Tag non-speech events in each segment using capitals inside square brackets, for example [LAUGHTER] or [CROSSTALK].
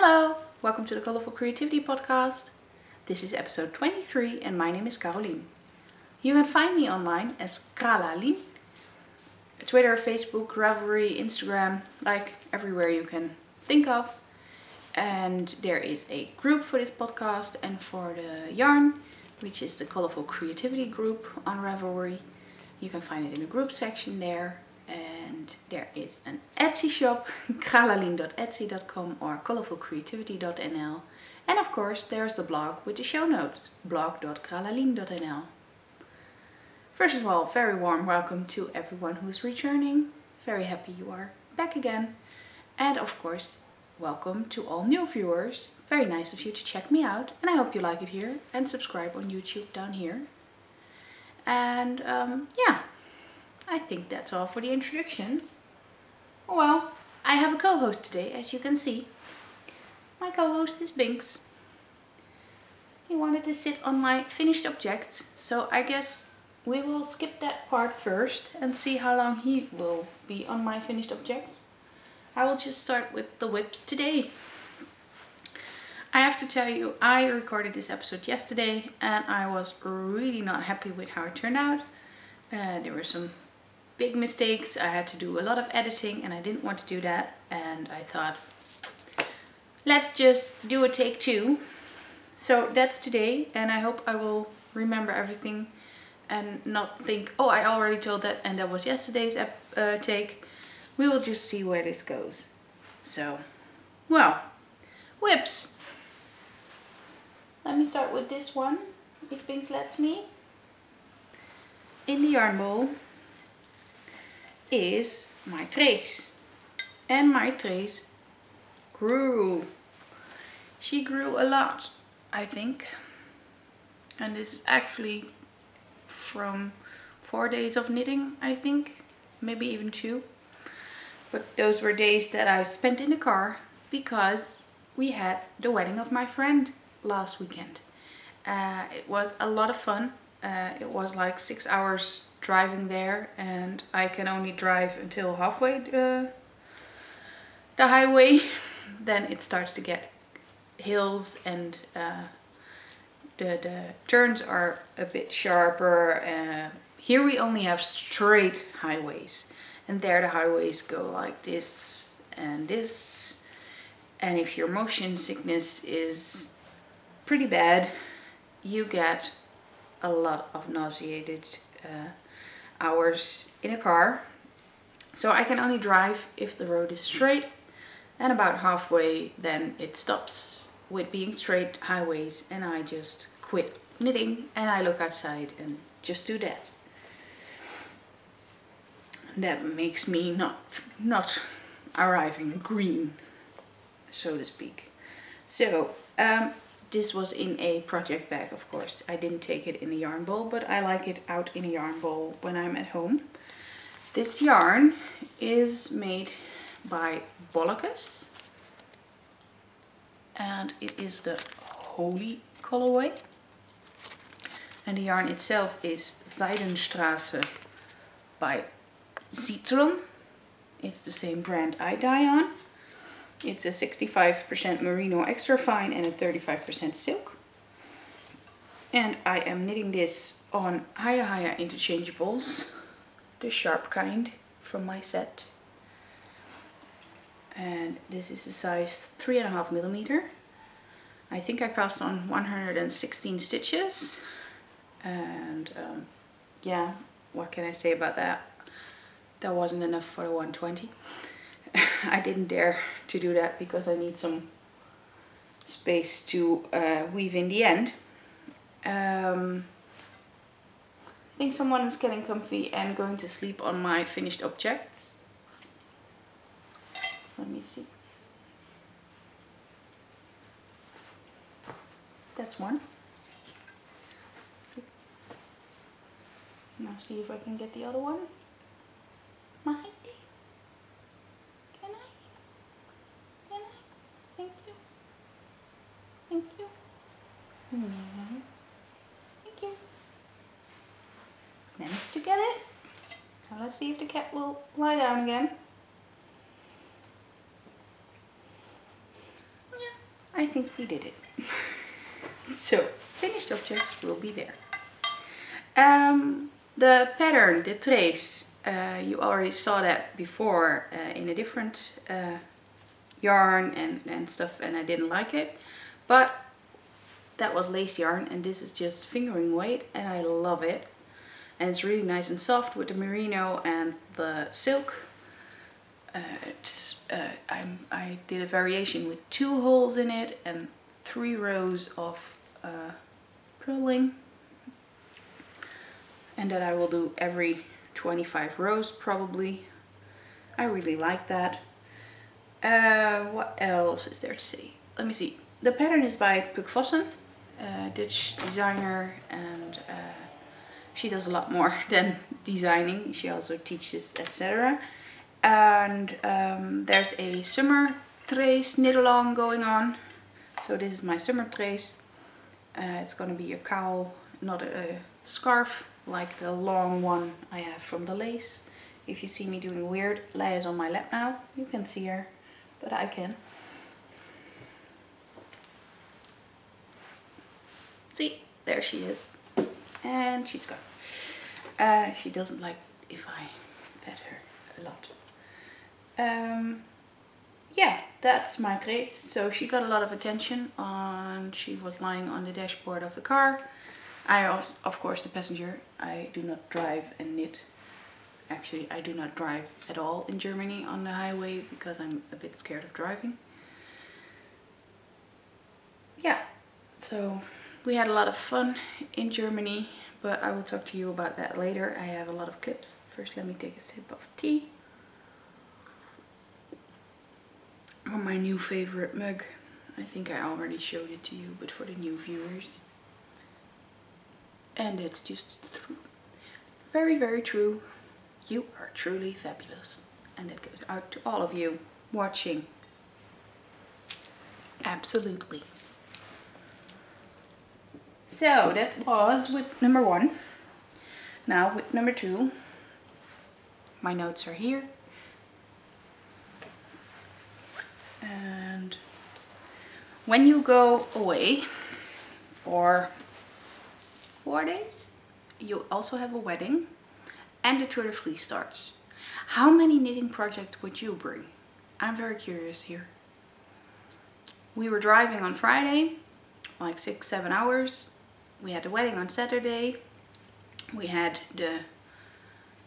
Hello, welcome to the Colorful Creativity Podcast. This is episode 23 and my name is Carolien. You can find me online as Kralalien. Twitter, Facebook, Ravelry, Instagram, like everywhere you can think of. And there is a group for this podcast and for the yarn, which is the Colorful Creativity group on Ravelry. You can find it in the group section there and there is an Etsy shop, [LAUGHS] kralalien.etsy.com or colorfulcreativity.nl and of course there's the blog with the show notes, blog.kralalien.nl First of all, very warm welcome to everyone who's returning. Very happy you are back again. And of course, welcome to all new viewers. Very nice of you to check me out and I hope you like it here and subscribe on YouTube down here. And um, yeah, I think that's all for the introductions. Well, I have a co-host today, as you can see. My co-host is Binks. He wanted to sit on my finished objects, so I guess we will skip that part first and see how long he will be on my finished objects. I will just start with the WIPs today. I have to tell you, I recorded this episode yesterday and I was really not happy with how it turned out. Uh, there were some big mistakes. I had to do a lot of editing and I didn't want to do that. And I thought, let's just do a take two. So that's today and I hope I will remember everything and not think, oh, I already told that and that was yesterday's uh, take. We will just see where this goes. So, well, WIPs. Let me start with this one, if Binks lets me. In the yarn bowl, is my trace. And my trace grew. She grew a lot, I think. And this is actually from four days of knitting, I think. Maybe even two. But those were days that I spent in the car because we had the wedding of my friend last weekend. Uh, it was a lot of fun. Uh, it was like six hours driving there and I can only drive until halfway uh, the highway. [LAUGHS] then it starts to get hills and uh, the, the turns are a bit sharper. Uh, here we only have straight highways and there the highways go like this and this. And if your motion sickness is pretty bad, you get a lot of nauseated uh, hours in a car. So I can only drive if the road is straight and about halfway then it stops with being straight highways and I just quit knitting and I look outside and just do that. That makes me not, not arriving green, so to speak. So um, this was in a project bag, of course. I didn't take it in a yarn bowl, but I like it out in a yarn bowl when I'm at home. This yarn is made by Bollekus. And it is the Holy colorway. And the yarn itself is Seidenstraße by Zitron. It's the same brand I dye on. It's a 65% merino extra fine and a 35% silk. And I am knitting this on HiyaHiya interchangeables, the sharp kind from my set. And this is a size three and a half millimeter. I think I cast on 116 stitches. And um, yeah, what can I say about that? That wasn't enough for the 120. [LAUGHS] I didn't dare to do that because I need some space to uh, weave in the end. Um, I think someone is getting comfy and going to sleep on my finished objects. Let me see. That's one. Now see if I can get the other one. My Thank you. Managed to get it. Now let's see if the cat will lie down again. Yeah. I think we did it. [LAUGHS] so finished objects will be there. Um, the pattern, the trace, uh, you already saw that before uh, in a different uh, yarn and, and stuff and I didn't like it. But that was lace yarn and this is just fingering weight and I love it. And it's really nice and soft with the merino and the silk. Uh, uh, i did a variation with two holes in it and three rows of uh, purling and that I will do every 25 rows probably. I really like that. Uh, what else is there to say? Let me see. The pattern is by Puk a Dutch designer and uh, she does a lot more [LAUGHS] than designing. She also teaches etc. And um, there's a summer trace knit along going on. So this is my summer trace. Uh, it's gonna be a cowl, not a, a scarf like the long one I have from the lace. If you see me doing weird, Leia is on my lap now. You can see her, but I can. See, there she is. And she's gone. Uh, she doesn't like if I pet her a lot. Um, yeah, that's my trace. So she got a lot of attention on, she was lying on the dashboard of the car I also, of course, the passenger. I do not drive and knit. Actually, I do not drive at all in Germany on the highway because I'm a bit scared of driving. Yeah, so we had a lot of fun in Germany, but I will talk to you about that later. I have a lot of clips. First, let me take a sip of tea. From my new favorite mug. I think I already showed it to you, but for the new viewers and it's just true. Very, very true. You are truly fabulous. And that goes out to all of you watching. Absolutely. So that was with number one. Now with number two, my notes are here. And when you go away for four days, you also have a wedding and the Tour de Fleece starts. How many knitting projects would you bring? I'm very curious here. We were driving on Friday, like six, seven hours. We had the wedding on Saturday. We had the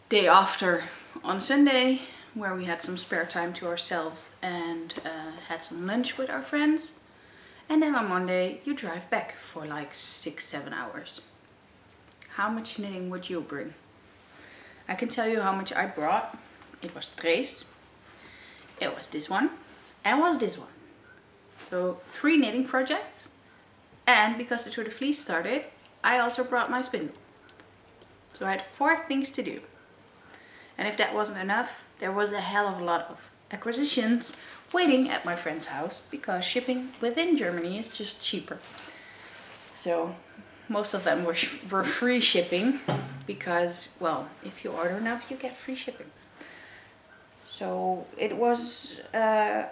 day after on Sunday where we had some spare time to ourselves and uh, had some lunch with our friends. And then on Monday you drive back for like six, seven hours how much knitting would you bring? I can tell you how much I brought. It was traced. It was this one. And was this one. So three knitting projects. And because the Tour de Fleece started, I also brought my spindle. So I had four things to do. And if that wasn't enough, there was a hell of a lot of acquisitions waiting at my friend's house because shipping within Germany is just cheaper. So most of them were, were free shipping because, well, if you order enough, you get free shipping. So it was uh,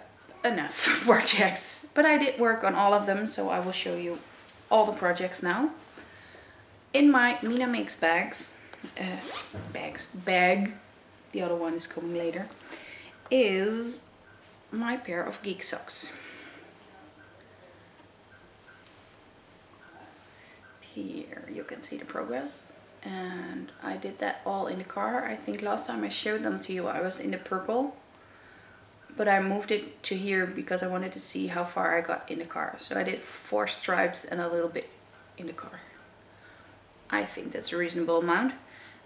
enough [LAUGHS] projects. But I did work on all of them, so I will show you all the projects now. In my Mina Makes bags, uh, bags, bag, the other one is coming later, is my pair of geek socks. here you can see the progress and I did that all in the car. I think last time I showed them to you I was in the purple but I moved it to here because I wanted to see how far I got in the car. So I did four stripes and a little bit in the car. I think that's a reasonable amount.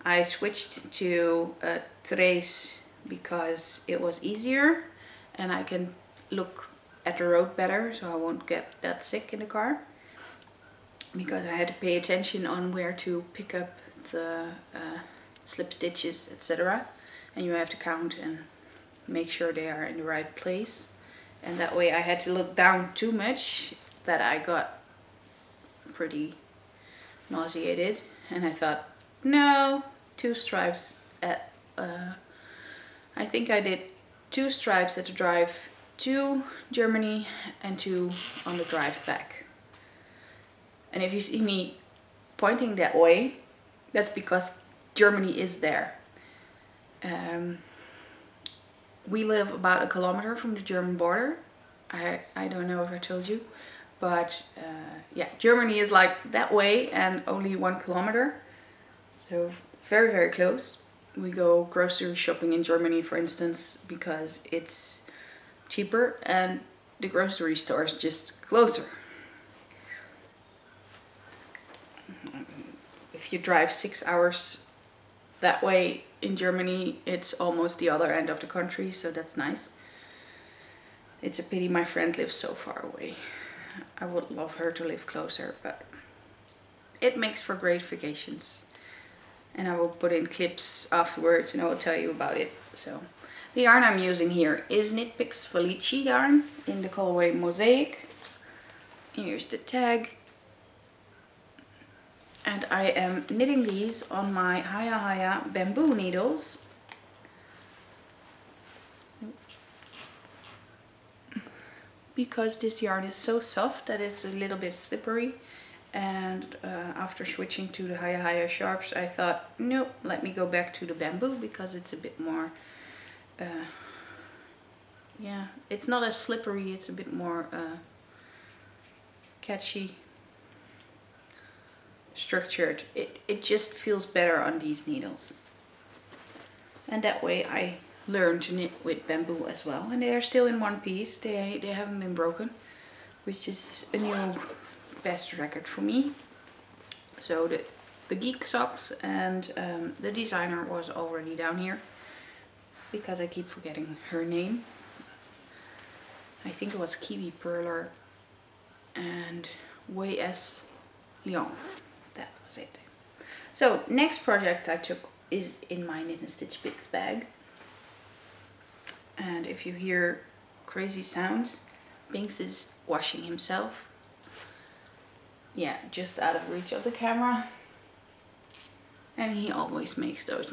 I switched to a trace because it was easier and I can look at the road better so I won't get that sick in the car because I had to pay attention on where to pick up the uh, slip stitches etc and you have to count and make sure they are in the right place and that way I had to look down too much that I got pretty nauseated and I thought no two stripes at uh, I think I did two stripes at the drive to Germany and two on the drive back. And if you see me pointing that way, that's because Germany is there. Um, we live about a kilometer from the German border. I, I don't know if I told you, but uh, yeah, Germany is like that way and only one kilometer. So very, very close. We go grocery shopping in Germany, for instance, because it's cheaper and the grocery store is just closer. If you drive six hours that way in Germany, it's almost the other end of the country, so that's nice. It's a pity my friend lives so far away. I would love her to live closer, but it makes for great vacations. And I will put in clips afterwards and I will tell you about it. So the yarn I'm using here is Knit Picks Felici yarn in the colorway Mosaic. Here's the tag. And I am knitting these on my HiyaHiya bamboo needles. Because this yarn is so soft that it's a little bit slippery. And uh, after switching to the HiyaHiya sharps, I thought, nope, let me go back to the bamboo because it's a bit more uh, yeah, it's not as slippery, it's a bit more uh, catchy, structured. It, it just feels better on these needles. And that way I learn to knit with bamboo as well. And they are still in one piece, they, they haven't been broken, which is a new best record for me. So the, the geek socks and um, the designer was already down here because I keep forgetting her name. I think it was Kiwi Perler and Way S Lyon. That was it. So next project I took is in my Knit and Stitch Picks bag. And if you hear crazy sounds, Binks is washing himself. Yeah, just out of reach of the camera and he always makes those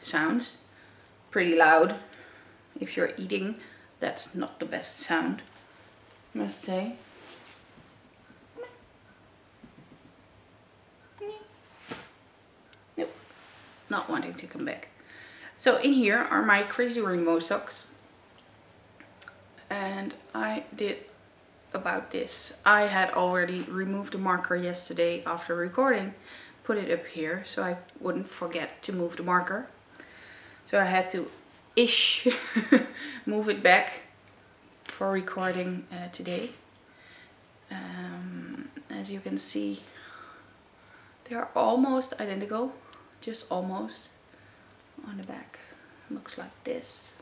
sounds pretty loud if you're eating that's not the best sound must say not wanting to come back so in here are my crazy rainbow socks and I did about this. I had already removed the marker yesterday after recording, put it up here so I wouldn't forget to move the marker. So I had to ish [LAUGHS] move it back for recording uh, today. Um, as you can see, they are almost identical, just almost on the back. Looks like this.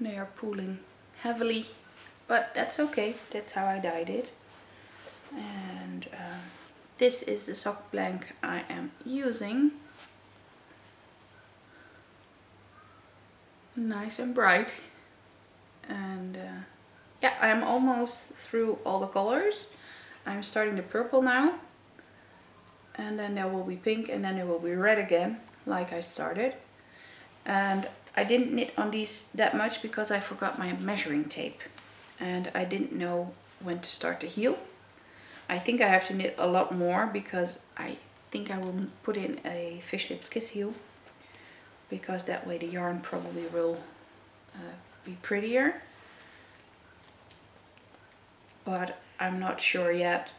They are pooling heavily, but that's okay. That's how I dyed it. And uh, this is the sock blank I am using. Nice and bright. And uh, yeah, I'm almost through all the colors. I'm starting the purple now. And then there will be pink and then it will be red again, like I started. And I didn't knit on these that much because I forgot my measuring tape and I didn't know when to start the heel. I think I have to knit a lot more because I think I will put in a fish lips kiss heel because that way the yarn probably will uh, be prettier. But I'm not sure yet.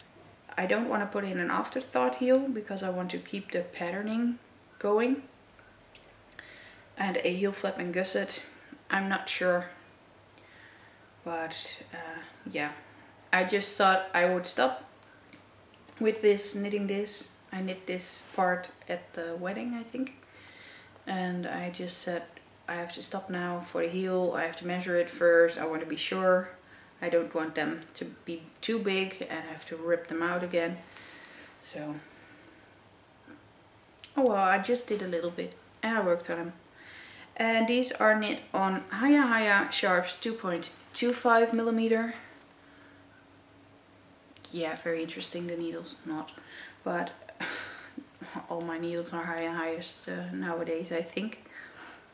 I don't want to put in an afterthought heel because I want to keep the patterning going and a heel flap and gusset. I'm not sure. But uh, yeah, I just thought I would stop with this, knitting this. I knit this part at the wedding, I think. And I just said, I have to stop now for the heel. I have to measure it first. I want to be sure. I don't want them to be too big and have to rip them out again. So, oh well, I just did a little bit and I worked on them and these are knit on HiyaHiya Sharps 2.25 millimeter. Yeah, very interesting, the needles not. But [SIGHS] all my needles are and highest uh, nowadays I think.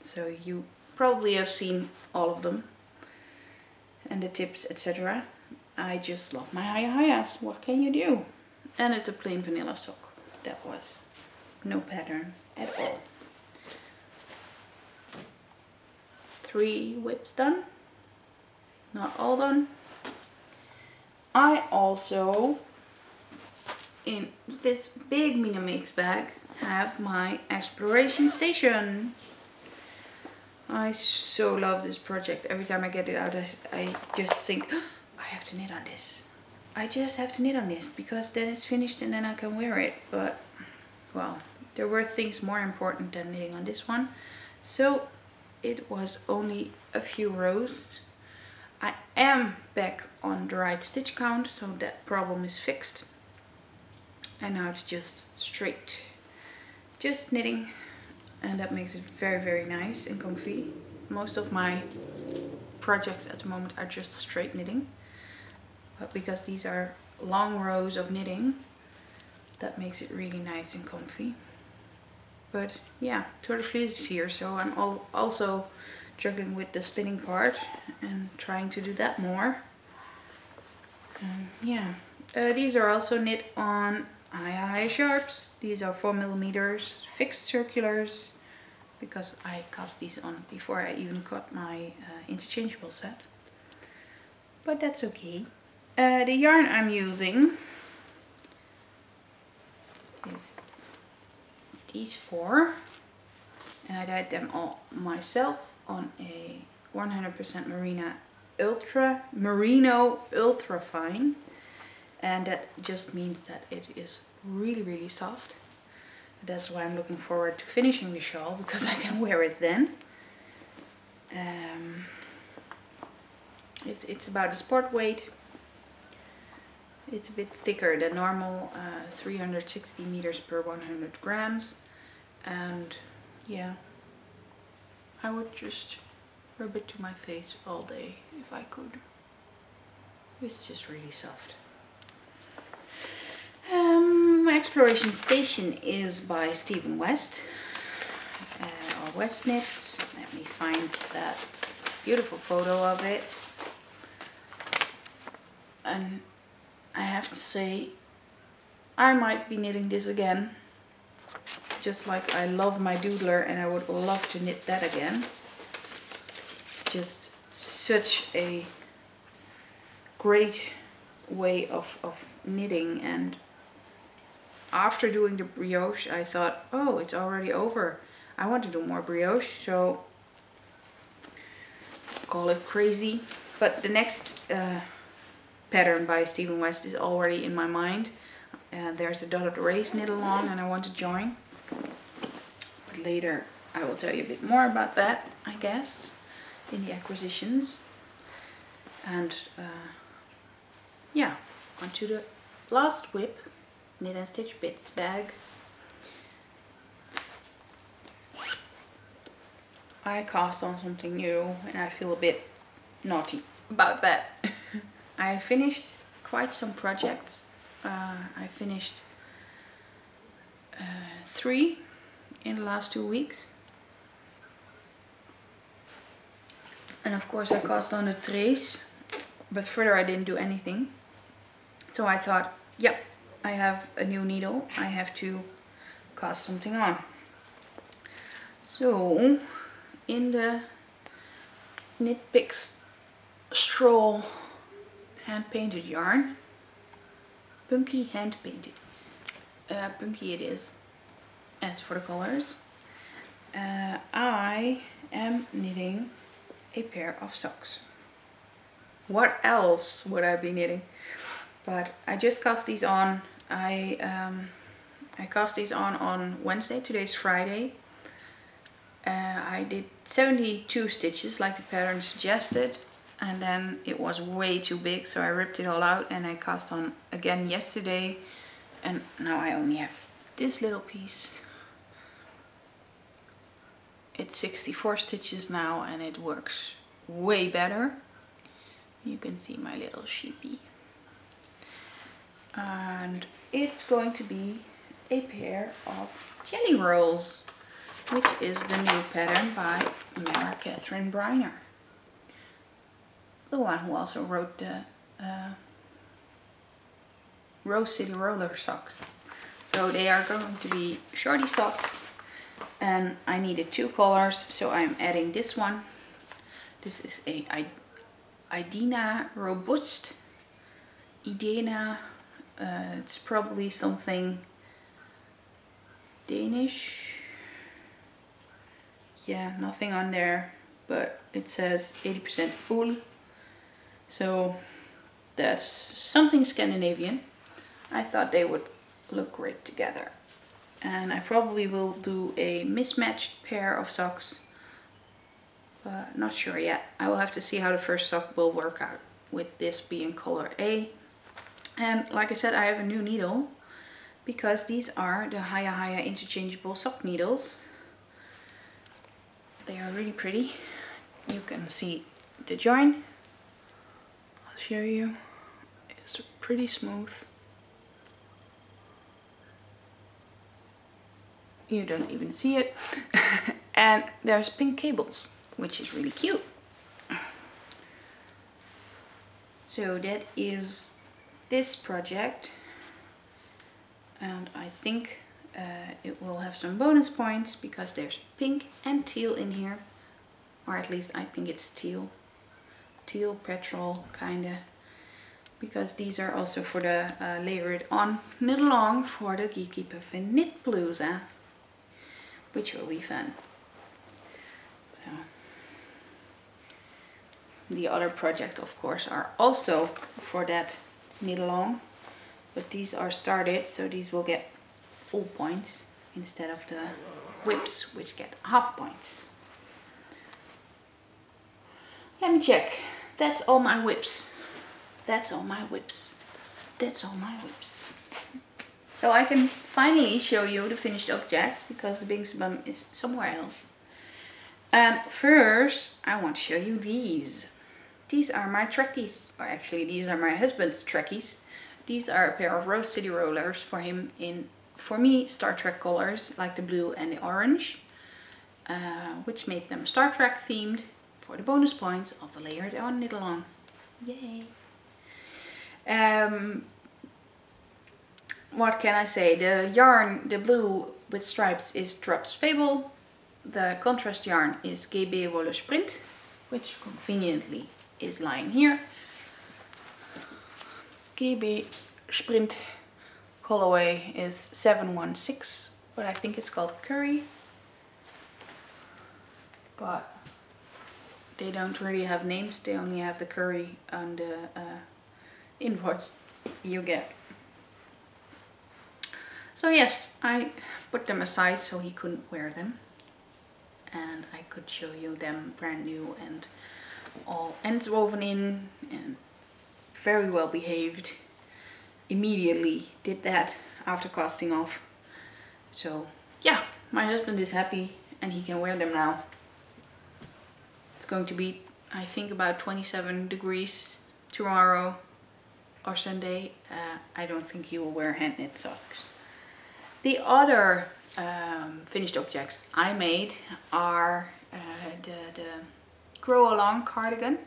So you probably have seen all of them and the tips etc. I just love my HiyaHiyas, what can you do? And it's a plain vanilla sock. That was no pattern at all. Three WIPs done. Not all done. I also, in this big Minamix bag, have my exploration station. I so love this project. Every time I get it out, I, I just think, oh, [GASPS] I have to knit on this. I just have to knit on this because then it's finished and then I can wear it. But, well, there were things more important than knitting on this one. So, it was only a few rows. I am back on the right stitch count, so that problem is fixed. And now it's just straight. Just knitting and that makes it very very nice and comfy. Most of my projects at the moment are just straight knitting but because these are long rows of knitting that makes it really nice and comfy. But yeah, Tour de is here so I'm also juggling with the spinning part and trying to do that more. Um, yeah, uh, these are also knit on HiyaHiya Sharps. These are 4 millimeters fixed circulars because I cast these on before I even got my uh, interchangeable set. But that's okay. Uh, the yarn I'm using is these four and I dyed them all myself on a 100% Merino Ultra Merino Ultra Fine and that just means that it is really really soft. That's why I'm looking forward to finishing the shawl because I can wear it then. Um, it's, it's about a sport weight. It's a bit thicker than normal uh, 360 meters per 100 grams. And yeah I would just rub it to my face all day if I could. It's just really soft my exploration station is by Stephen West, uh, or West Knits. Let me find that beautiful photo of it. And I have to say, I might be knitting this again. Just like I love my doodler and I would love to knit that again. It's just such a great way of, of knitting and after doing the brioche, I thought, oh, it's already over. I want to do more brioche, so call it crazy. But the next uh, pattern by Stephen West is already in my mind. Uh, there's a Dotted Rays knit along and I want to join. But later I will tell you a bit more about that, I guess, in the acquisitions. And uh, yeah, onto the last WIP knit and stitch bits bag. I cast on something new and I feel a bit naughty about that. [LAUGHS] I finished quite some projects. Uh, I finished uh, three in the last two weeks. And of course I cast on a trace, but further I didn't do anything. So I thought, yep, I have a new needle, I have to cast something on. So, in the Knit Picks Stroll hand painted yarn, Punky hand painted, uh, punky it is, as for the colors, uh, I am knitting a pair of socks. What else would I be knitting? But I just cast these on I um, I cast these on on Wednesday. Today's Friday. Uh, I did 72 stitches like the pattern suggested and then it was way too big so I ripped it all out and I cast on again yesterday and now I only have this little piece. It's 64 stitches now and it works way better. You can see my little sheepy and it's going to be a pair of jelly rolls, which is the new pattern by Mara Catherine Bryner. The one who also wrote the uh, Rose City Roller socks. So they are going to be shorty socks and I needed two colors so I'm adding this one. This is a Idena Robust. Idena, uh, it's probably something Danish. Yeah, nothing on there, but it says 80% wool. So that's something Scandinavian. I thought they would look great together. And I probably will do a mismatched pair of socks. But not sure yet. I will have to see how the first sock will work out with this being color A. And like I said, I have a new needle because these are the HiyaHiya interchangeable sock needles. They are really pretty. You can see the join. I'll show you. It's pretty smooth. You don't even see it. [LAUGHS] and there's pink cables, which is really cute. So that is this project. And I think uh, it will have some bonus points because there's pink and teal in here. Or at least I think it's teal. Teal, petrol, kinda. Because these are also for the uh, layered on knit along for the Geeky Puffin Knit Palooza which will be fun. So the other project of course are also for that knit along but these are started so these will get full points instead of the WIPs which get half points. Let me check. That's all my WIPs That's all my WIPs That's all my WIPs So I can finally show you the finished objects because the Bingsbum is somewhere else. And first I want to show you these. These are my Trekkies, or actually these are my husband's Trekkies. These are a pair of Rose City rollers for him in, for me, Star Trek colors, like the blue and the orange. Uh, which made them Star Trek themed for the bonus points of the layered on knit along. Yay! Um, what can I say? The yarn, the blue with stripes is Drops Fabel. The contrast yarn is GB Wolle Sprint, which conveniently is lying here. GB Sprint colorway is 716, but I think it's called Curry. But they don't really have names, they only have the curry on the uh, invoice you get. So yes, I put them aside so he couldn't wear them. And I could show you them brand new and all ends woven in and very well behaved. Immediately did that after casting off. So yeah, my husband is happy and he can wear them now. It's going to be, I think, about 27 degrees tomorrow or Sunday. Uh, I don't think he will wear hand knit socks. The other um, finished objects I made are uh, the, the Grow Along cardigan.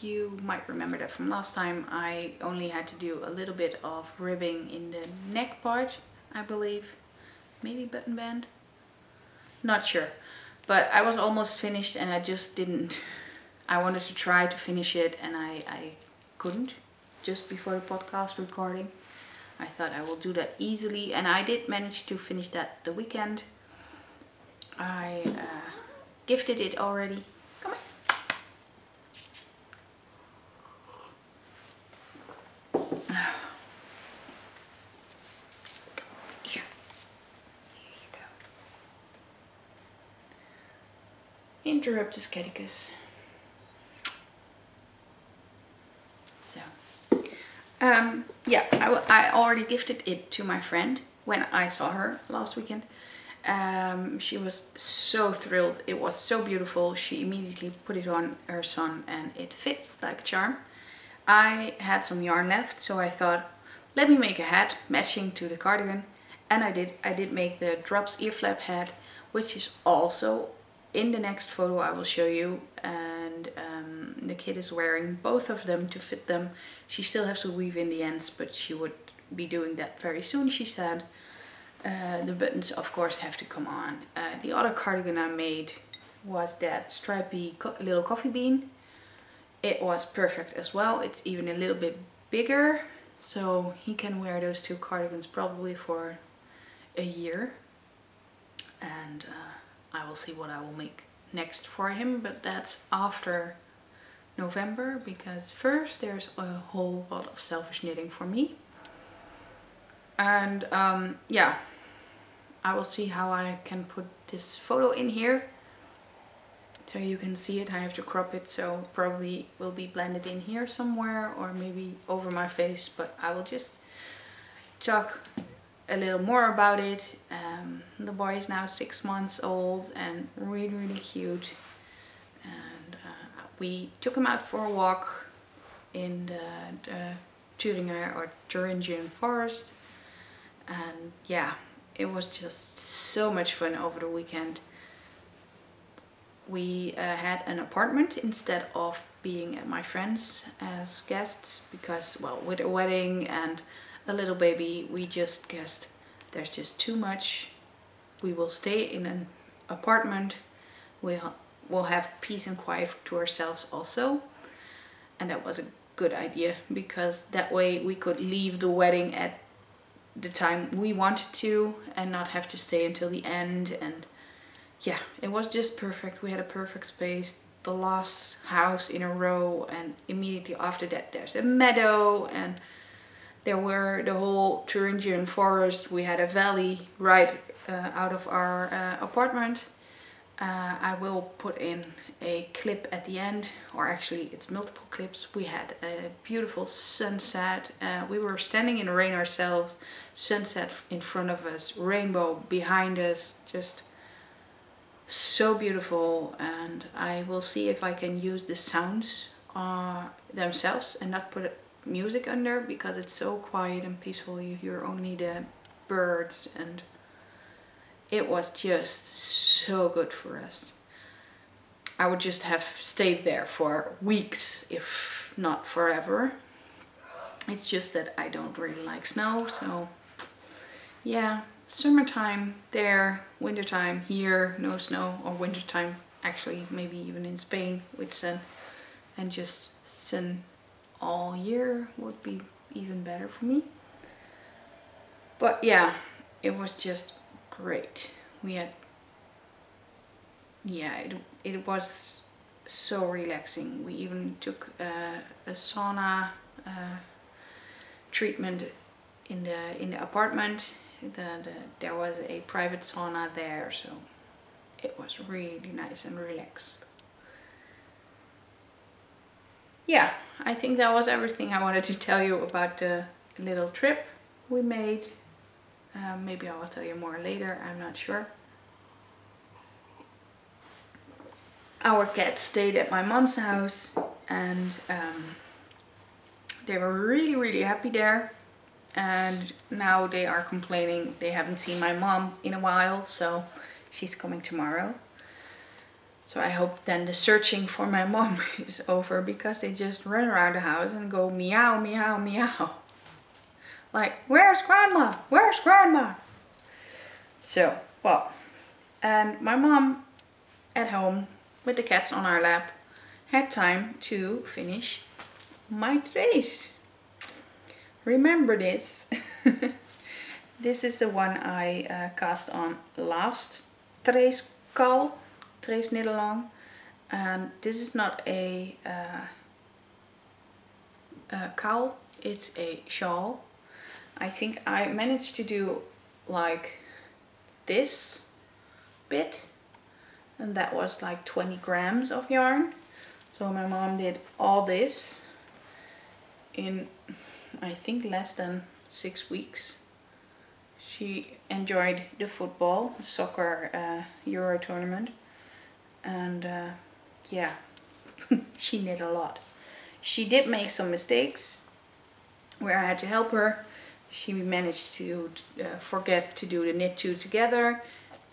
You might remember that from last time I only had to do a little bit of ribbing in the neck part, I believe. Maybe button band? Not sure. But I was almost finished and I just didn't. I wanted to try to finish it and I, I couldn't just before the podcast recording. I thought I will do that easily and I did manage to finish that the weekend. I uh, gifted it already. Come on. Here. Here you go. Interruptus caticus. Um, yeah, I, I already gifted it to my friend when I saw her last weekend. Um, she was so thrilled. It was so beautiful. She immediately put it on her son and it fits like a charm. I had some yarn left, so I thought, let me make a hat matching to the cardigan. and I did I did make the drops ear flap hat which is also in the next photo I will show you and um, the kid is wearing both of them to fit them. She still has to weave in the ends but she would be doing that very soon she said. Uh, the buttons of course have to come on. Uh, the other cardigan I made was that stripy co little coffee bean. It was perfect as well. It's even a little bit bigger so he can wear those two cardigans probably for a year. And uh, I will see what I will make next for him but that's after November because first there's a whole lot of selfish knitting for me. And um, yeah I will see how I can put this photo in here so you can see it. I have to crop it so probably will be blended in here somewhere or maybe over my face but I will just talk a little more about it. Um, the boy is now six months old and really, really cute. And uh, we took him out for a walk in the, the Thüringer or Thuringian forest. And yeah, it was just so much fun over the weekend. We uh, had an apartment instead of being at my friend's as guests because, well, with a wedding and a little baby, we just guessed there's just too much. We will stay in an apartment. We'll, we'll have peace and quiet to ourselves also. And that was a good idea because that way we could leave the wedding at the time we wanted to and not have to stay until the end. And yeah, it was just perfect. We had a perfect space the last house in a row and immediately after that there's a meadow and there were the whole Thuringian forest. We had a valley right uh, out of our uh, apartment. Uh, I will put in a clip at the end, or actually it's multiple clips. We had a beautiful sunset. Uh, we were standing in rain ourselves. Sunset in front of us, rainbow behind us, just so beautiful. And I will see if I can use the sounds uh, themselves and not put music under because it's so quiet and peaceful. You hear only the birds and it was just so good for us. I would just have stayed there for weeks, if not forever. It's just that I don't really like snow, so yeah, summertime there, wintertime here, no snow, or wintertime actually maybe even in Spain with sun and just sun all year would be even better for me. But yeah, it was just great. We had, yeah, it, it was so relaxing. We even took uh, a sauna uh, treatment in the in the apartment. The, the, there was a private sauna there, so it was really nice and relaxed yeah, I think that was everything I wanted to tell you about the little trip we made. Um, maybe I will tell you more later, I'm not sure. Our cats stayed at my mom's house and um, they were really, really happy there. And now they are complaining they haven't seen my mom in a while, so she's coming tomorrow. So I hope then the searching for my mom [LAUGHS] is over because they just run around the house and go meow, meow, meow. Like, where's grandma? Where's grandma? So, well, and my mom at home with the cats on our lap had time to finish my trays. Remember this. [LAUGHS] this is the one I uh, cast on last trace call trace along and this is not a, uh, a cowl it's a shawl. I think I managed to do like this bit and that was like 20 grams of yarn. So my mom did all this in I think less than six weeks. She enjoyed the football soccer uh, Euro tournament and uh, yeah [LAUGHS] she knit a lot. She did make some mistakes where I had to help her. She managed to uh, forget to do the knit two together.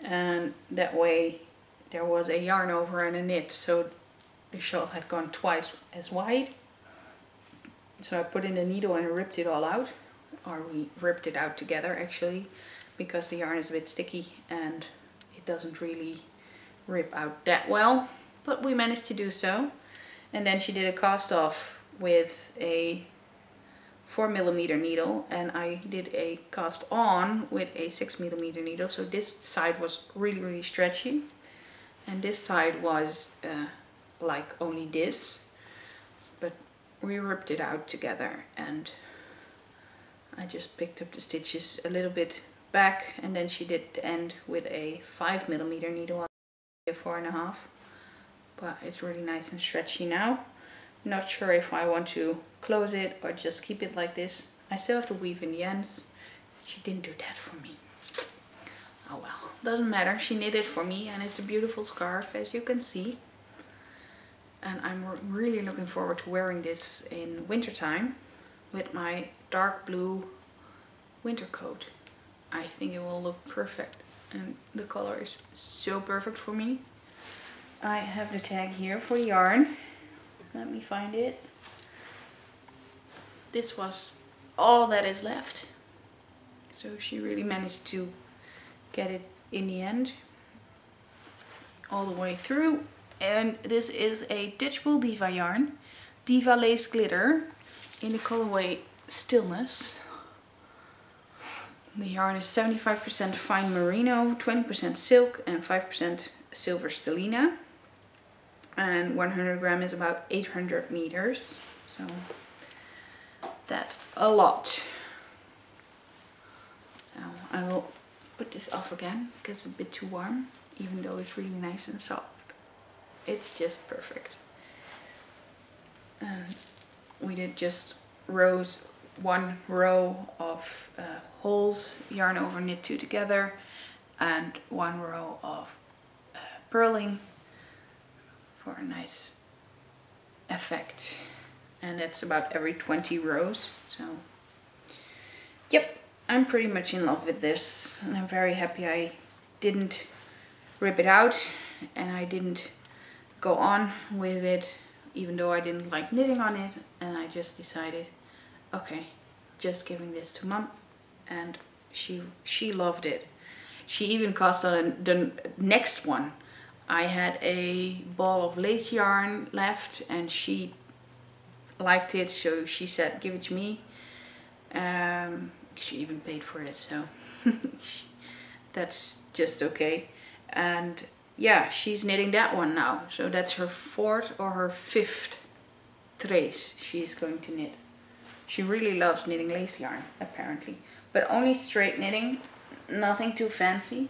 And that way there was a yarn over and a knit so the shawl had gone twice as wide. So I put in a needle and ripped it all out or we ripped it out together actually because the yarn is a bit sticky and it doesn't really rip out that well but we managed to do so. And then she did a cast off with a 4 millimeter needle and I did a cast on with a 6 millimeter needle. So this side was really really stretchy and this side was uh, like only this. But we ripped it out together and I just picked up the stitches a little bit back and then she did the end with a 5 millimeter needle a four and a half but it's really nice and stretchy now not sure if I want to close it or just keep it like this. I still have to weave in the ends. She didn't do that for me. Oh well, doesn't matter. She knit it for me and it's a beautiful scarf as you can see. And I'm really looking forward to wearing this in wintertime with my dark blue winter coat. I think it will look perfect and the color is so perfect for me. I have the tag here for yarn let me find it. This was all that is left. So she really managed to get it in the end. All the way through. And this is a Dutchwool Diva yarn. Diva Lace Glitter in the colorway Stillness. The yarn is 75% fine merino, 20% silk and 5% silver stellina. And 100 gram is about 800 meters. So that's a lot. So I will put this off again because it's a bit too warm even though it's really nice and soft. It's just perfect. And we did just rows one row of uh, holes yarn over knit two together and one row of uh, purling for a nice effect. And that's about every 20 rows. So, yep, I'm pretty much in love with this. And I'm very happy I didn't rip it out and I didn't go on with it even though I didn't like knitting on it and I just decided okay just giving this to mom and she she loved it. She even cast on the next one. I had a ball of lace yarn left and she liked it so she said give it to me. Um, she even paid for it so [LAUGHS] that's just okay. And yeah she's knitting that one now. So that's her fourth or her fifth trace she's going to knit she really loves knitting lace yarn apparently but only straight knitting nothing too fancy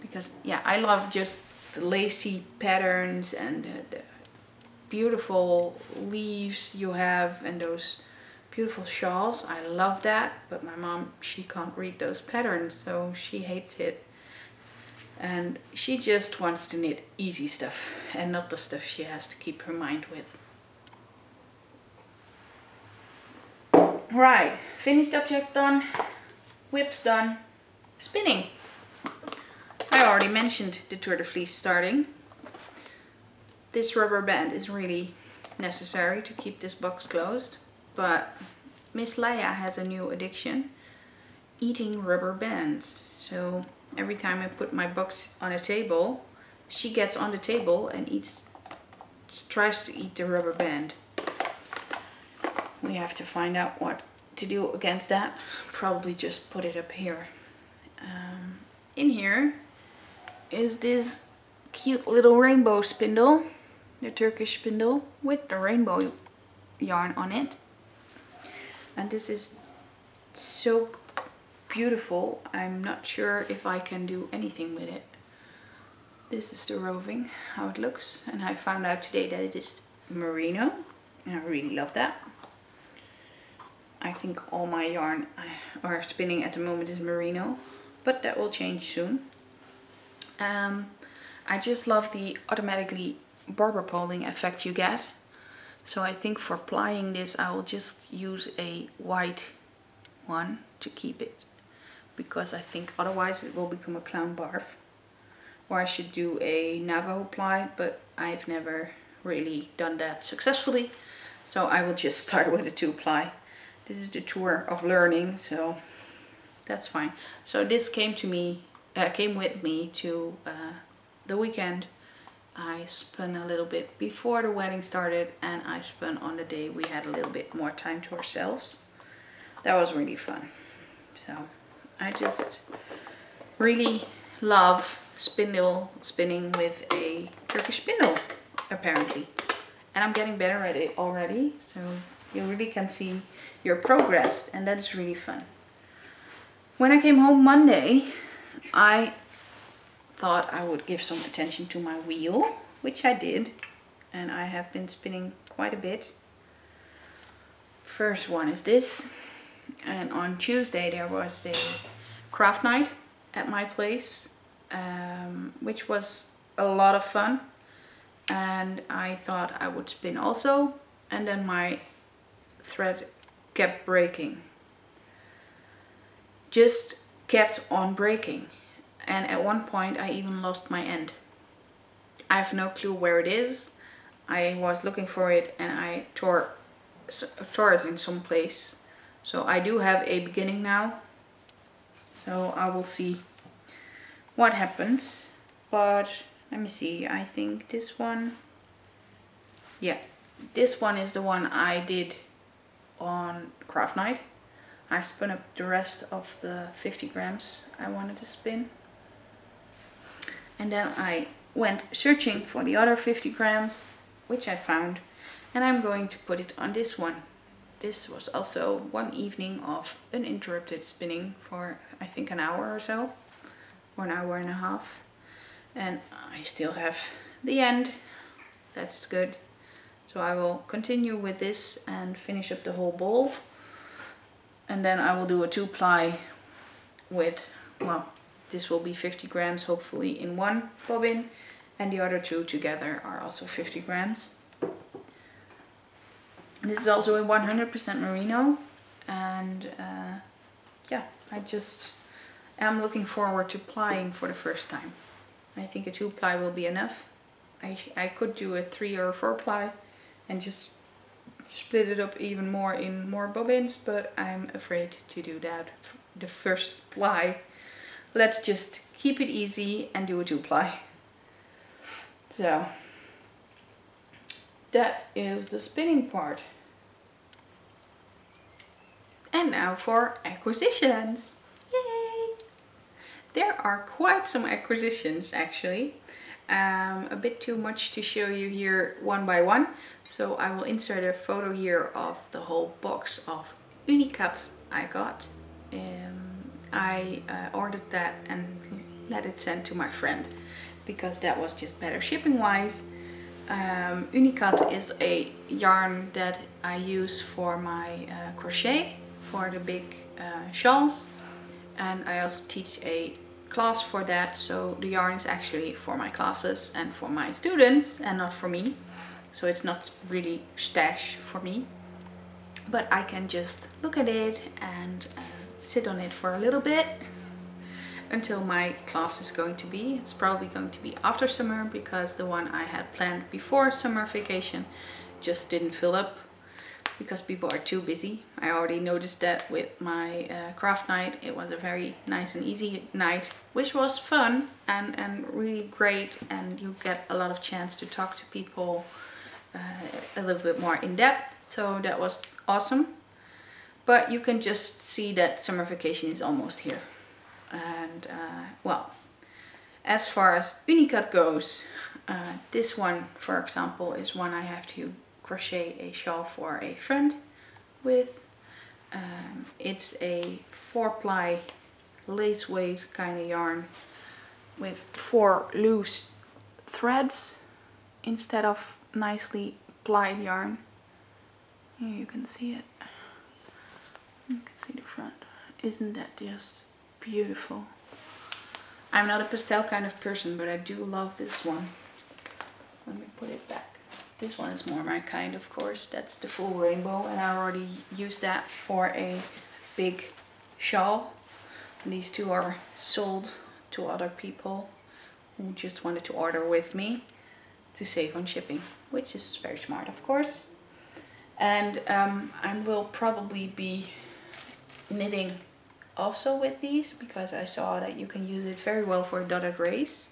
because yeah I love just the lacy patterns and the, the beautiful leaves you have and those beautiful shawls. I love that, but my mom, she can't read those patterns, so she hates it. And she just wants to knit easy stuff and not the stuff she has to keep her mind with. Right, finished object done, WIPs done, spinning. I already mentioned the Tour de Fleece starting. This rubber band is really necessary to keep this box closed, but Miss Leia has a new addiction, eating rubber bands. So every time I put my box on a table, she gets on the table and eats, tries to eat the rubber band. We have to find out what to do against that. Probably just put it up here. Um, in here is this cute little rainbow spindle, the Turkish spindle with the rainbow yarn on it. And this is so beautiful. I'm not sure if I can do anything with it. This is the roving, how it looks. And I found out today that it is merino. And I really love that. I think all my yarn are spinning at the moment is merino. But that will change soon. Um, I just love the automatically barber poling effect you get. So I think for plying this I will just use a white one to keep it because I think otherwise it will become a clown barf. Or I should do a Navajo ply, but I've never really done that successfully. So I will just [LAUGHS] start with a two ply. This is the tour of learning, so that's fine. So this came to me, uh, came with me to uh, the weekend. I spun a little bit before the wedding started and I spun on the day we had a little bit more time to ourselves. That was really fun. So I just really love spindle spinning with a Turkish spindle apparently and I'm getting better at it already so you really can see your progress and that is really fun. When I came home Monday I thought I would give some attention to my wheel which I did and I have been spinning quite a bit. First one is this and on Tuesday there was the craft night at my place um, which was a lot of fun and I thought I would spin also and then my thread kept breaking. Just kept on breaking. And at one point I even lost my end. I have no clue where it is. I was looking for it and I tore tore it in some place. So I do have a beginning now. So I will see what happens. But let me see. I think this one yeah this one is the one I did on craft night I spun up the rest of the 50 grams I wanted to spin and then I went searching for the other 50 grams which I found and I'm going to put it on this one this was also one evening of uninterrupted spinning for I think an hour or so, or an hour and a half. And I still have the end, that's good. So I will continue with this and finish up the whole ball. And then I will do a two ply with, well, this will be 50 grams hopefully in one bobbin and the other two together are also 50 grams. This is also a 100% merino and uh, yeah, I just am looking forward to plying for the first time. I think a two ply will be enough. I, I could do a three or a four ply and just split it up even more in more bobbins, but I'm afraid to do that the first ply. Let's just keep it easy and do a two ply. So that is the spinning part. And now for acquisitions. Yay! There are quite some acquisitions actually. Um, a bit too much to show you here one by one. So I will insert a photo here of the whole box of Unikat I got. Um, I uh, ordered that and let it send to my friend because that was just better shipping wise. Um, Unikat is a yarn that I use for my uh, crochet for the big uh, shawls and I also teach a class for that. So the yarn is actually for my classes and for my students and not for me. So it's not really stash for me. But I can just look at it and uh, sit on it for a little bit until my class is going to be. It's probably going to be after summer because the one I had planned before summer vacation just didn't fill up because people are too busy. I already noticed that with my uh, craft night. It was a very nice and easy night, which was fun and, and really great. And you get a lot of chance to talk to people uh, a little bit more in depth. So that was awesome. But you can just see that summer vacation is almost here. And uh, well, as far as Unikat goes, uh, this one, for example, is one I have to crochet a shawl for a friend with. Um, it's a four ply lace weight kind of yarn with four loose threads instead of nicely plied yarn. Here you can see it. You can see the front. Isn't that just beautiful? I'm not a pastel kind of person, but I do love this one. Let me put it back. This one is more my kind, of course. That's the full rainbow, and I already used that for a big shawl. And these two are sold to other people who just wanted to order with me to save on shipping, which is very smart, of course. And um, I will probably be knitting also with these because I saw that you can use it very well for Dotted Rays.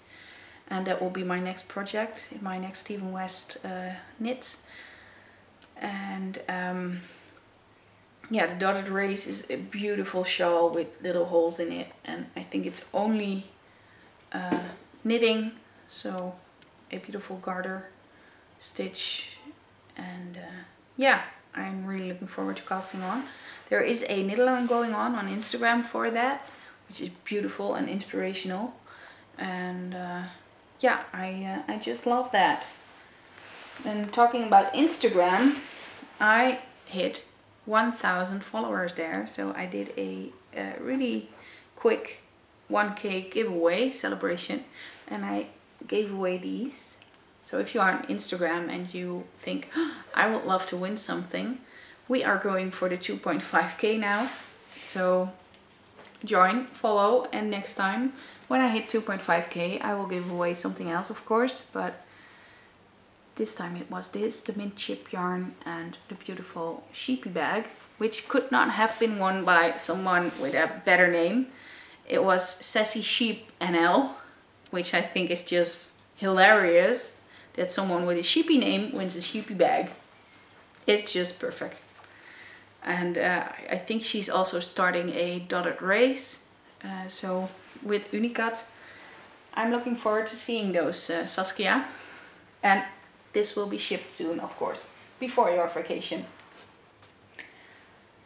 And that will be my next project, my next Stephen West uh, knits. And um, yeah, the Dotted Rays is a beautiful shawl with little holes in it. And I think it's only uh, knitting, so a beautiful garter stitch. And uh, yeah, I'm really looking forward to casting on. There is a knit along going on on Instagram for that, which is beautiful and inspirational. And uh, yeah, I, uh, I just love that. And talking about Instagram, I hit 1000 followers there. So I did a, a really quick 1k giveaway celebration and I gave away these so if you are on Instagram and you think, oh, I would love to win something, we are going for the 2.5k now. So join, follow, and next time when I hit 2.5k, I will give away something else, of course. But this time it was this, the mint chip yarn and the beautiful sheepy bag, which could not have been won by someone with a better name. It was Sassy Sheep NL, which I think is just hilarious that someone with a sheepy name wins a sheepy bag. It's just perfect. And uh, I think she's also starting a Dotted Rays. Uh, so with Unikat, I'm looking forward to seeing those, uh, Saskia. And this will be shipped soon, of course, before your vacation.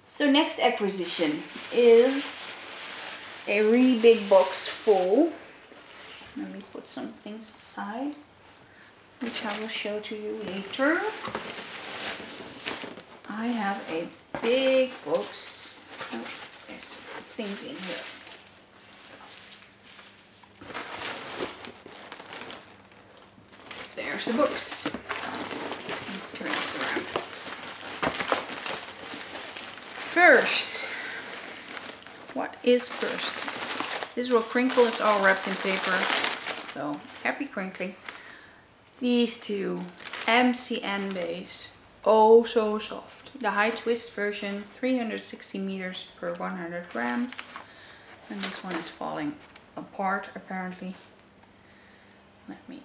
So next acquisition is a really big box full. Let me put some things aside which I will show to you later. I have a big box. Oh, there's things in here. There's the books. Turn this around. First, what is first? This will crinkle, it's all wrapped in paper. So, happy crinkling. These two MCN base. Oh, so soft. The high twist version, 360 meters per 100 grams. And this one is falling apart apparently. Let me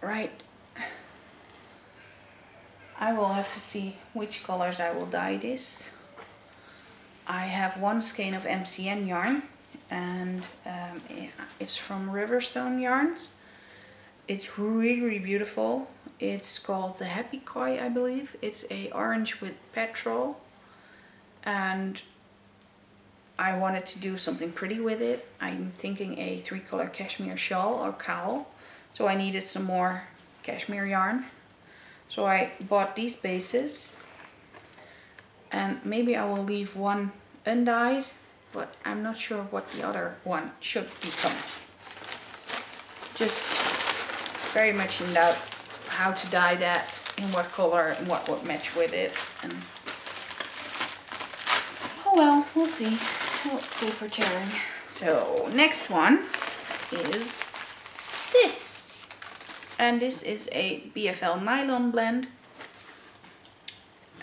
right. I will have to see which colors I will dye this. I have one skein of MCN yarn and um, it's from Riverstone Yarns it's really, really beautiful. It's called the Happy Koi, I believe. It's a orange with petrol. And I wanted to do something pretty with it. I'm thinking a three color cashmere shawl or cowl. So I needed some more cashmere yarn. So I bought these bases. And maybe I will leave one undyed. But I'm not sure what the other one should become. Just very much in doubt how to dye that, in what color, and what would match with it. And oh well, we'll see. Paper tearing. So next one is. And this is a BFL nylon blend.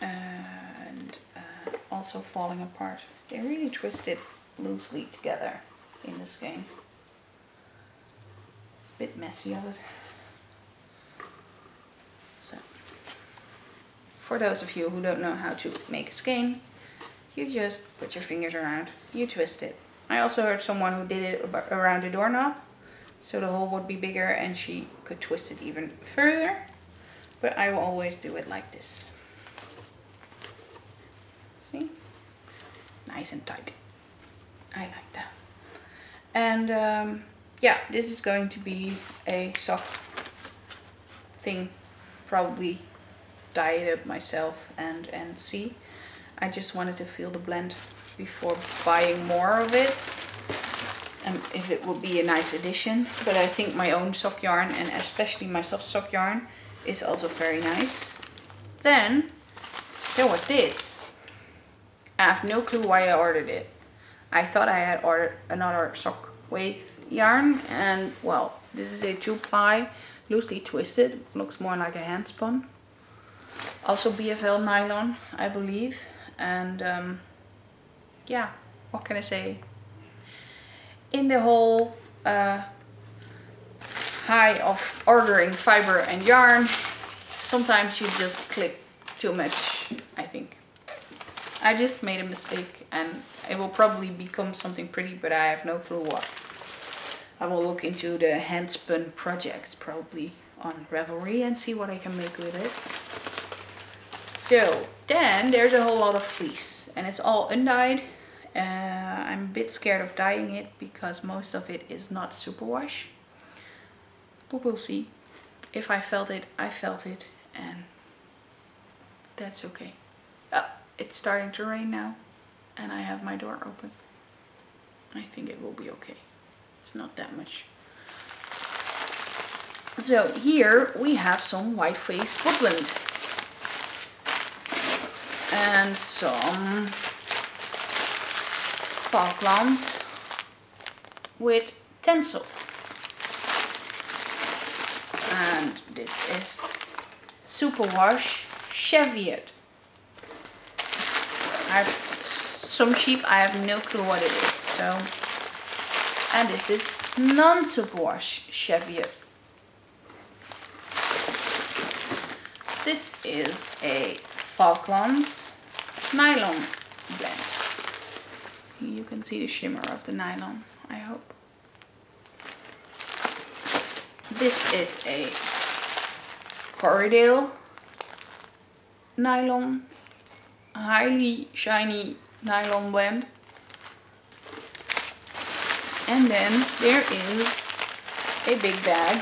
And uh, also falling apart. They really twisted loosely together in this game. It's a bit messy, I was so, for those of you who don't know how to make a skein, you just put your fingers around, you twist it. I also heard someone who did it around a doorknob, so the hole would be bigger and she could twist it even further. But I will always do it like this. See? Nice and tight. I like that. And um, yeah, this is going to be a soft thing probably dye it up myself and, and see. I just wanted to feel the blend before buying more of it. And if it would be a nice addition. But I think my own sock yarn and especially my soft sock yarn is also very nice. Then there was this. I have no clue why I ordered it. I thought I had ordered another sock wave yarn and well, this is a two ply, loosely twisted, looks more like a hand spun. Also BFL nylon, I believe. And um, yeah, what can I say? In the whole uh, high of ordering fiber and yarn, sometimes you just click too much, I think. I just made a mistake and it will probably become something pretty, but I have no clue what. I will look into the handspun projects probably on Ravelry and see what I can make with it. So then there's a whole lot of fleece and it's all undyed. Uh, I'm a bit scared of dyeing it because most of it is not superwash. But we'll see. If I felt it, I felt it and that's okay. Oh, it's starting to rain now and I have my door open. I think it will be okay. It's not that much. So here we have some white-faced woodland. And some Falkland with tencel. And this is Superwash Cheviot. I have some sheep, I have no clue what it is. So and this is non-superwash Cheviot. This is a Falklands nylon blend. You can see the shimmer of the nylon, I hope. This is a Corriedale nylon, highly shiny nylon blend. And then there is a big bag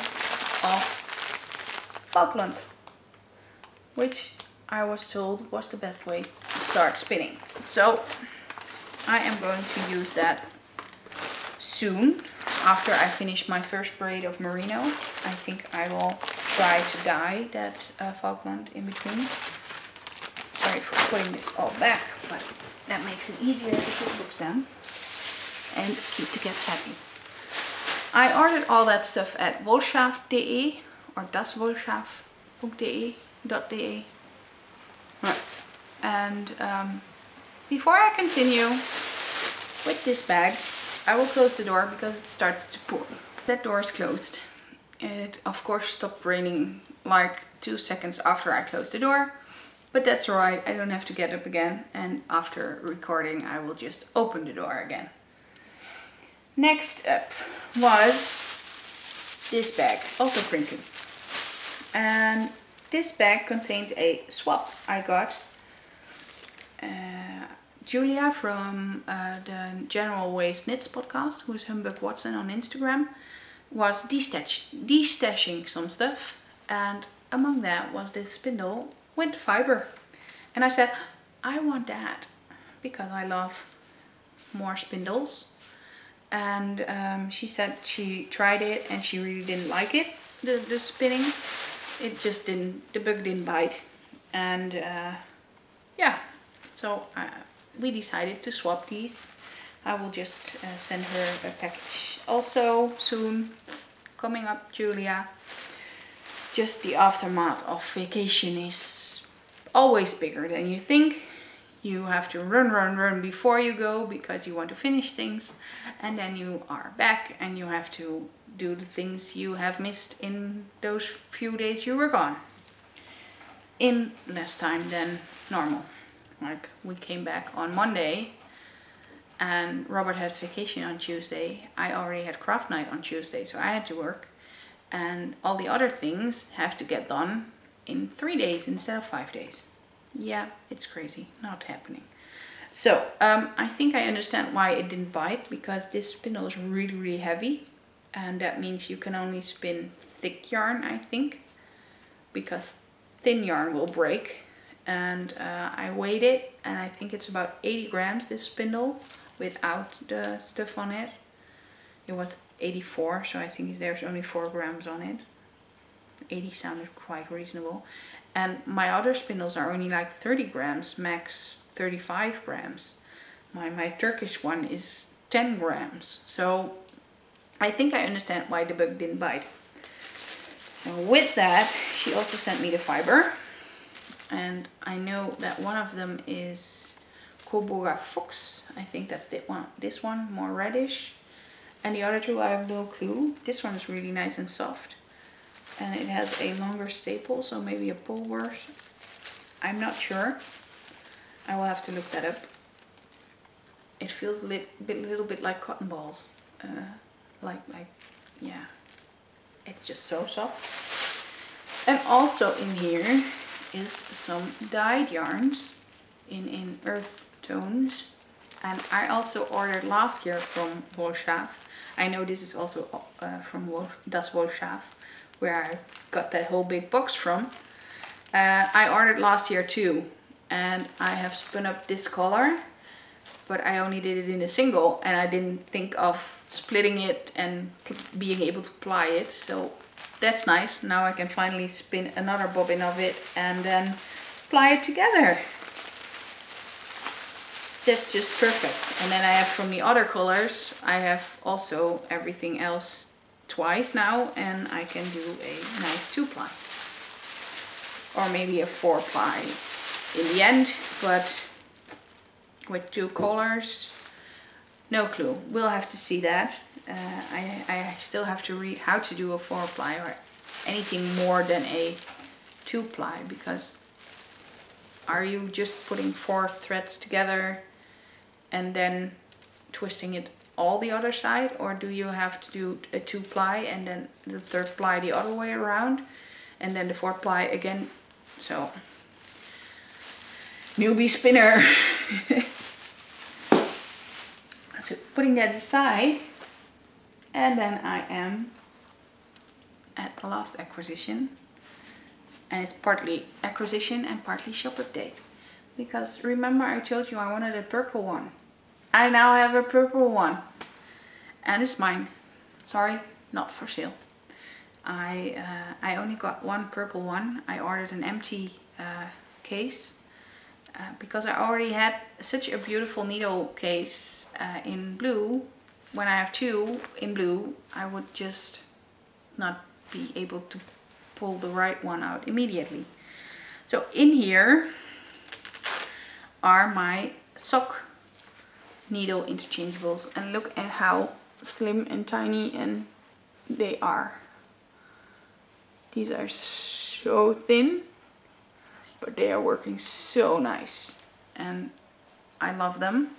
of Falkland, which I was told was the best way to start spinning. So I am going to use that soon after I finish my first braid of merino. I think I will try to dye that uh, Falkland in between. Sorry for putting this all back, but that makes it easier to put books down and keep the cats happy. I ordered all that stuff at wolschaaf.de or daswolschaaf.de .de. And um, before I continue with this bag, I will close the door because it started to pour. That door is closed. It of course stopped raining like two seconds after I closed the door. But that's alright, I don't have to get up again. And after recording, I will just open the door again. Next up was this bag, also crinkly. And this bag contains a swap I got. Uh, Julia from uh, the General Waste Knits podcast, who's Humbug Watson on Instagram, was destashing some stuff. And among that was this spindle with fiber. And I said, I want that because I love more spindles and um, she said she tried it and she really didn't like it the, the spinning it just didn't the bug didn't bite and uh, yeah so uh, we decided to swap these I will just uh, send her a package also soon coming up Julia just the aftermath of vacation is always bigger than you think you have to run, run, run before you go because you want to finish things. And then you are back and you have to do the things you have missed in those few days you were gone. In less time than normal. Like we came back on Monday and Robert had vacation on Tuesday. I already had craft night on Tuesday, so I had to work. And all the other things have to get done in three days instead of five days yeah, it's crazy, not happening. So, um, I think I understand why it didn't bite, because this spindle is really, really heavy. And that means you can only spin thick yarn, I think, because thin yarn will break. And uh, I weighed it, and I think it's about 80 grams, this spindle, without the stuff on it. It was 84, so I think there's only 4 grams on it. 80 sounded quite reasonable. And my other spindles are only like 30 grams, max 35 grams. my, my Turkish one is 10 grams. So I think I understand why the bug didn't bite. So with that, she also sent me the fiber. And I know that one of them is Kobura Fox. I think that's the one, this one, more reddish. And the other two I have no clue. This one is really nice and soft. And it has a longer staple, so maybe a worse. I'm not sure. I will have to look that up. It feels a little bit, little bit like cotton balls. Uh, like, like, yeah. It's just so soft. And also in here is some dyed yarns in, in earth tones. And I also ordered last year from Woolshaaf. I know this is also uh, from Wolf, Das Woolshaaf, where I got that whole big box from. Uh, I ordered last year too, and I have spun up this color, but I only did it in a single, and I didn't think of splitting it and being able to ply it. So that's nice. Now I can finally spin another bobbin of it and then ply it together. That's just perfect. And then I have from the other colors, I have also everything else twice now and I can do a nice two ply. Or maybe a four ply in the end, but with two colors, no clue. We'll have to see that. Uh, I, I still have to read how to do a four ply or anything more than a two ply because are you just putting four threads together and then twisting it all the other side? Or do you have to do a two ply and then the third ply the other way around and then the fourth ply again? So newbie spinner. [LAUGHS] So putting that aside and then I am at the last acquisition and it's partly acquisition and partly shop update because remember I told you I wanted a purple one I now have a purple one. And it's mine. Sorry, not for sale. I, uh, I only got one purple one. I ordered an empty uh, case. Uh, because I already had such a beautiful needle case uh, in blue. When I have two in blue, I would just not be able to pull the right one out immediately. So in here are my sock needle interchangeables and look at how slim and tiny and they are. These are so thin, but they are working so nice and I love them.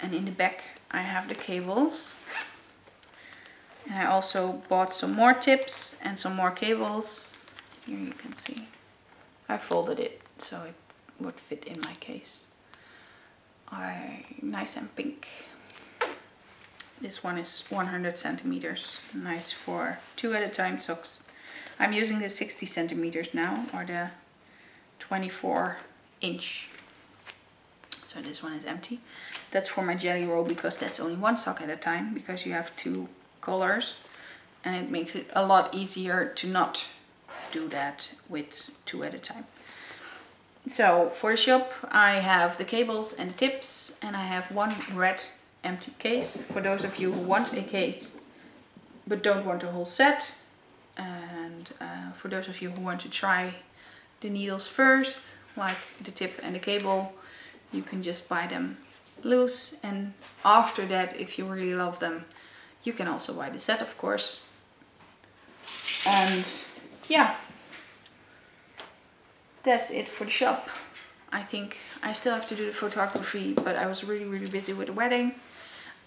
And in the back I have the cables. And I also bought some more tips and some more cables. Here you can see. I folded it so it would fit in my case are nice and pink. This one is 100 centimeters, nice for two at a time socks. I'm using the 60 centimeters now, or the 24 inch. So this one is empty. That's for my jelly roll because that's only one sock at a time because you have two colors and it makes it a lot easier to not do that with two at a time. So for the shop I have the cables and the tips and I have one red empty case for those of you who want a case but don't want a whole set and uh, for those of you who want to try the needles first like the tip and the cable you can just buy them loose and after that if you really love them you can also buy the set of course and yeah that's it for the shop. I think I still have to do the photography, but I was really, really busy with the wedding.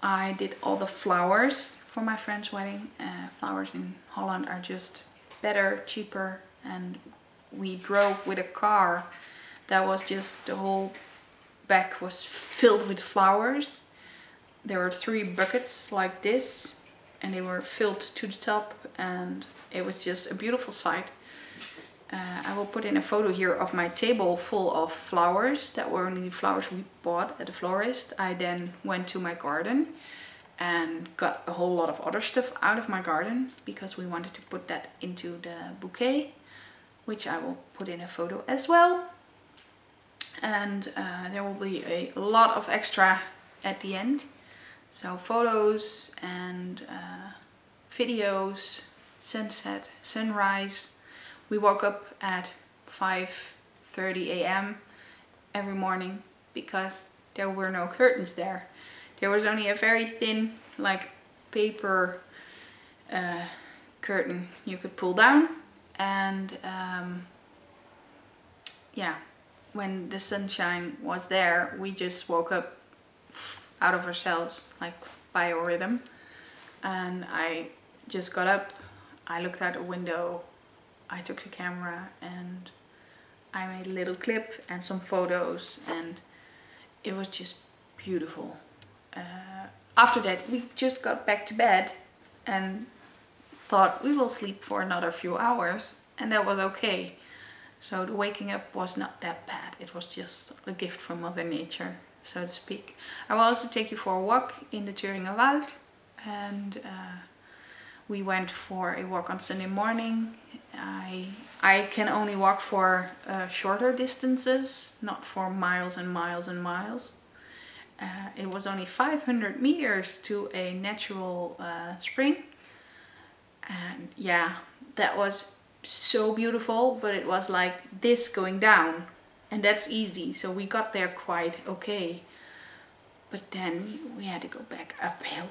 I did all the flowers for my friend's wedding. Uh, flowers in Holland are just better, cheaper, and we drove with a car that was just the whole back was filled with flowers. There were three buckets like this and they were filled to the top and it was just a beautiful sight. Uh, I will put in a photo here of my table full of flowers that were only flowers we bought at the florist. I then went to my garden and got a whole lot of other stuff out of my garden because we wanted to put that into the bouquet which I will put in a photo as well. And uh, there will be a lot of extra at the end. So photos and uh, videos, sunset, sunrise. We woke up at 5.30 a.m. every morning because there were no curtains there. There was only a very thin like paper uh, curtain you could pull down and um, yeah when the sunshine was there we just woke up out of ourselves like biorhythm. And I just got up I looked out the window I took the camera and I made a little clip and some photos and it was just beautiful. Uh, after that we just got back to bed and thought we will sleep for another few hours and that was okay so the waking up was not that bad. It was just a gift from Mother Nature, so to speak. I will also take you for a walk in the Thüringer Wald and uh, we went for a walk on Sunday morning. I, I can only walk for uh, shorter distances, not for miles and miles and miles. Uh, it was only 500 meters to a natural uh, spring. And yeah, that was so beautiful, but it was like this going down. And that's easy, so we got there quite okay. But then we had to go back uphill.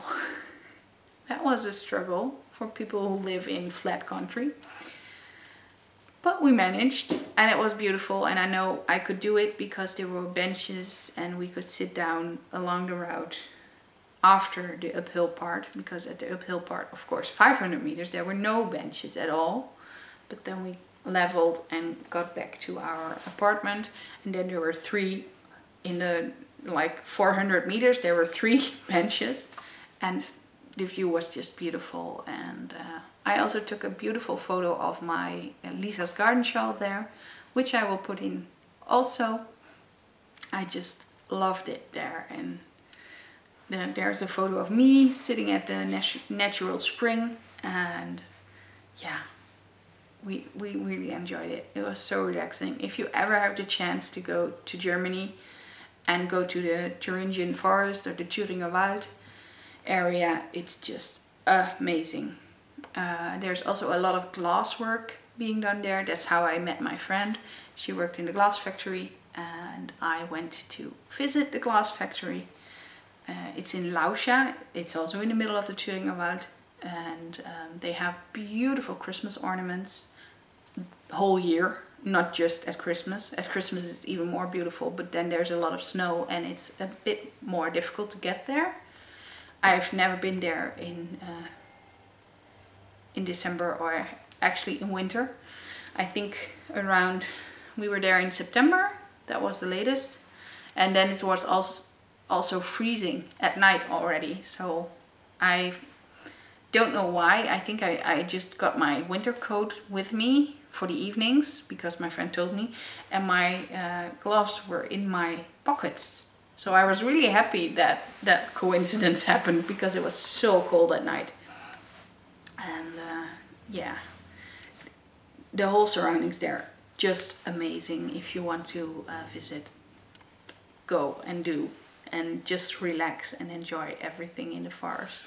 [LAUGHS] that was a struggle for people who live in flat country. But we managed and it was beautiful and I know I could do it because there were benches and we could sit down along the route after the uphill part because at the uphill part of course 500 meters there were no benches at all but then we leveled and got back to our apartment. And then there were three in the like 400 meters there were three [LAUGHS] benches. And the view was just beautiful. And uh, I also took a beautiful photo of my uh, Lisa's garden shawl there which I will put in also. I just loved it there. And there's a photo of me sitting at the natural spring. And yeah we, we really enjoyed it. It was so relaxing. If you ever have the chance to go to Germany and go to the Thuringian forest or the Thüringer Wald area, it's just amazing. Uh, there's also a lot of glass work being done there. That's how I met my friend. She worked in the glass factory and I went to visit the glass factory. Uh, it's in Lauscha. It's also in the middle of the Thüringer Wald and um, they have beautiful Christmas ornaments whole year not just at Christmas. At Christmas it's even more beautiful but then there's a lot of snow and it's a bit more difficult to get there. I've never been there in uh, in December or actually in winter. I think around we were there in September that was the latest and then it was also also freezing at night already so I don't know why. I think I, I just got my winter coat with me for the evenings because my friend told me and my uh, gloves were in my pockets. So I was really happy that that coincidence [LAUGHS] happened because it was so cold at night. And uh, yeah, the whole surroundings there just amazing if you want to uh, visit. Go and do and just relax and enjoy everything in the forest.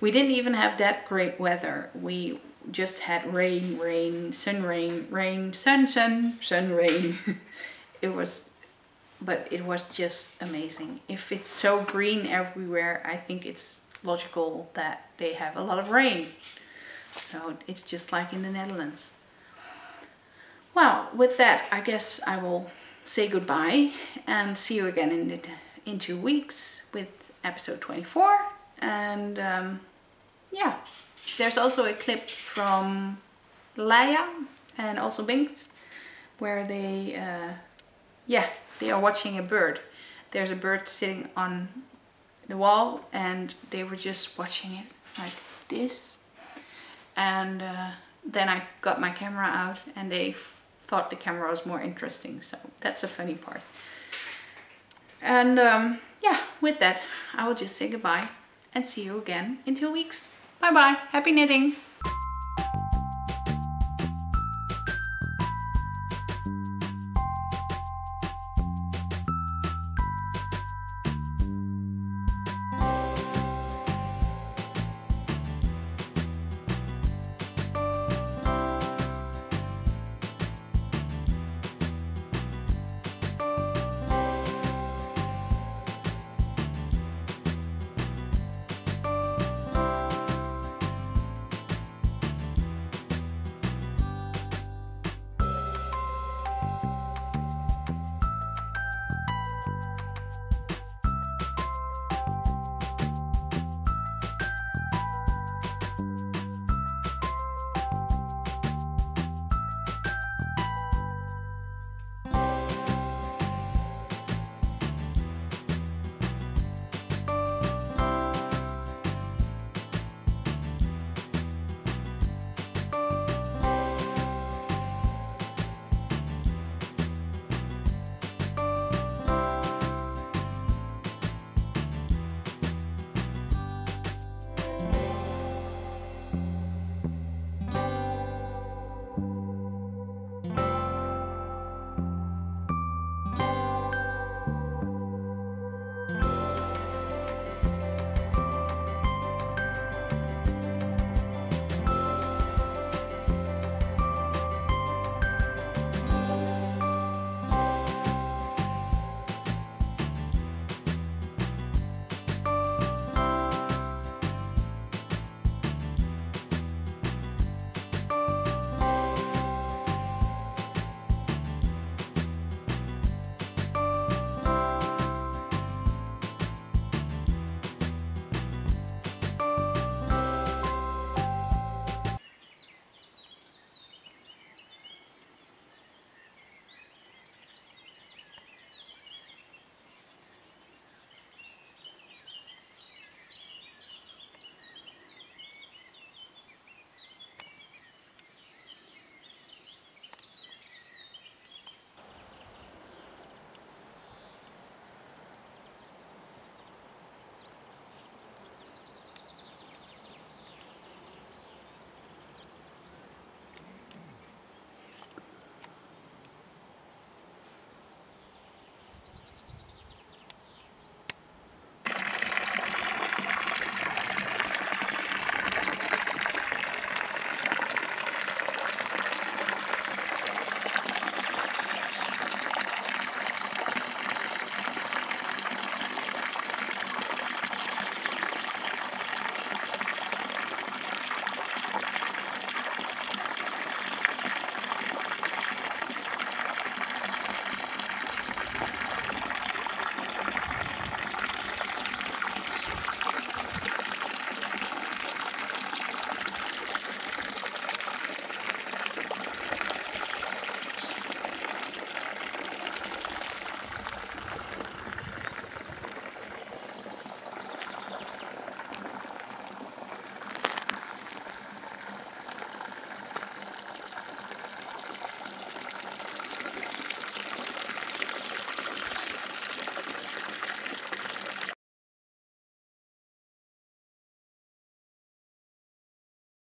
We didn't even have that great weather. We just had rain, rain, sun, rain, rain, sun, sun, sun, rain. [LAUGHS] it was, but it was just amazing. If it's so green everywhere, I think it's logical that they have a lot of rain. So it's just like in the Netherlands. Well, with that, I guess I will say goodbye and see you again in, the, in two weeks with episode 24 and um, yeah there's also a clip from Leia and also Binks where they uh, yeah they are watching a bird. There's a bird sitting on the wall and they were just watching it like this. And uh, then I got my camera out and they thought the camera was more interesting so that's a funny part. And um, yeah with that I will just say goodbye and see you again in two weeks. Bye bye. Happy knitting.